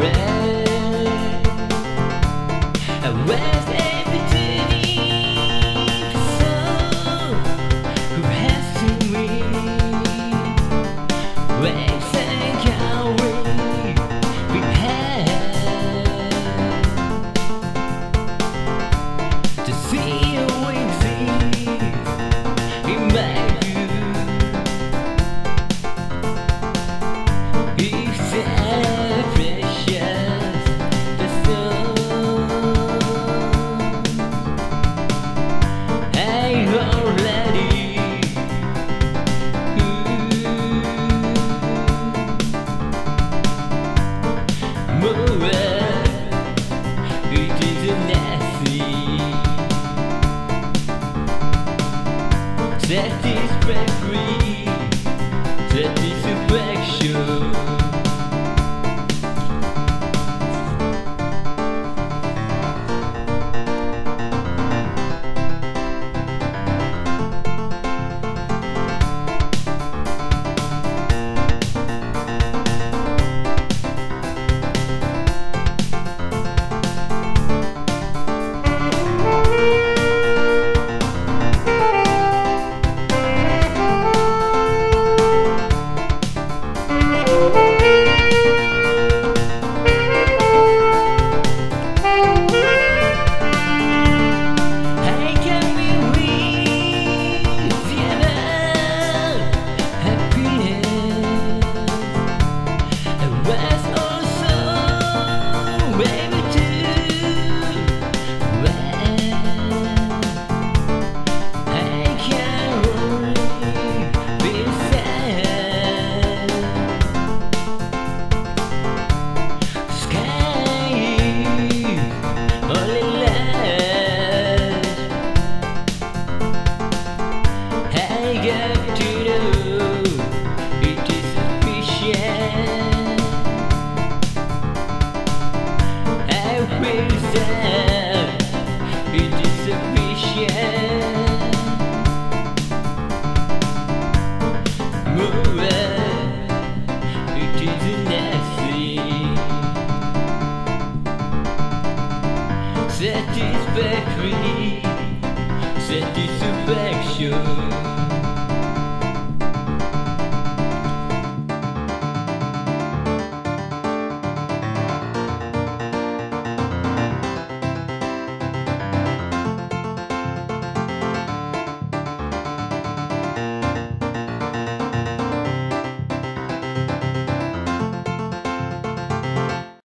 away, away. It is Move It. Is Satisfactory Satisfaction